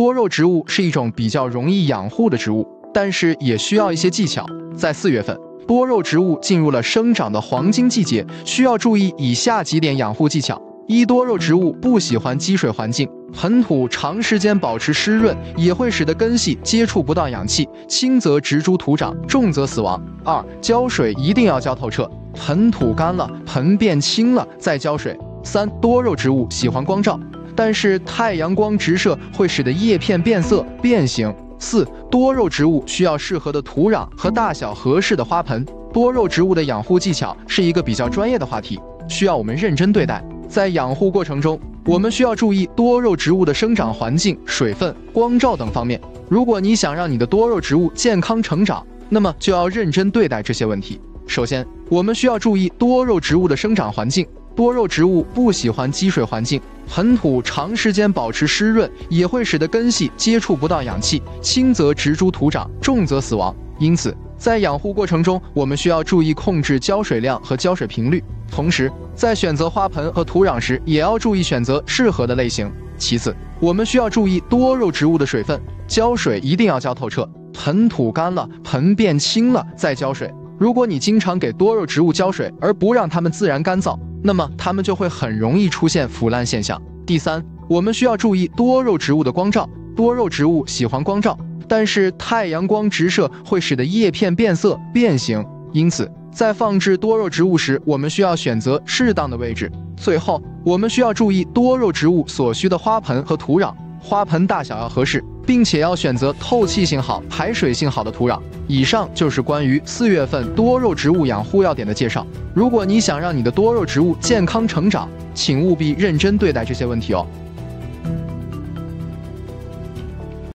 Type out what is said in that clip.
多肉植物是一种比较容易养护的植物，但是也需要一些技巧。在四月份，多肉植物进入了生长的黄金季节，需要注意以下几点养护技巧：一、多肉植物不喜欢积水环境，盆土长时间保持湿润也会使得根系接触不到氧气，轻则植株徒长，重则死亡。二、浇水一定要浇透彻，盆土干了，盆变轻了再浇水。三、多肉植物喜欢光照。但是太阳光直射会使得叶片变色变形。四多肉植物需要适合的土壤和大小合适的花盆。多肉植物的养护技巧是一个比较专业的话题，需要我们认真对待。在养护过程中，我们需要注意多肉植物的生长环境、水分、光照等方面。如果你想让你的多肉植物健康成长，那么就要认真对待这些问题。首先，我们需要注意多肉植物的生长环境。多肉植物不喜欢积水环境，盆土长时间保持湿润也会使得根系接触不到氧气，轻则植株徒长，重则死亡。因此，在养护过程中，我们需要注意控制浇水量和浇水频率，同时在选择花盆和土壤时，也要注意选择适合的类型。其次，我们需要注意多肉植物的水分，浇水一定要浇透彻，盆土干了，盆变轻了再浇水。如果你经常给多肉植物浇水而不让它们自然干燥，那么它们就会很容易出现腐烂现象。第三，我们需要注意多肉植物的光照。多肉植物喜欢光照，但是太阳光直射会使得叶片变色变形，因此在放置多肉植物时，我们需要选择适当的位置。最后，我们需要注意多肉植物所需的花盆和土壤，花盆大小要合适。并且要选择透气性好、排水性好的土壤。以上就是关于四月份多肉植物养护要点的介绍。如果你想让你的多肉植物健康成长，请务必认真对待这些问题哦。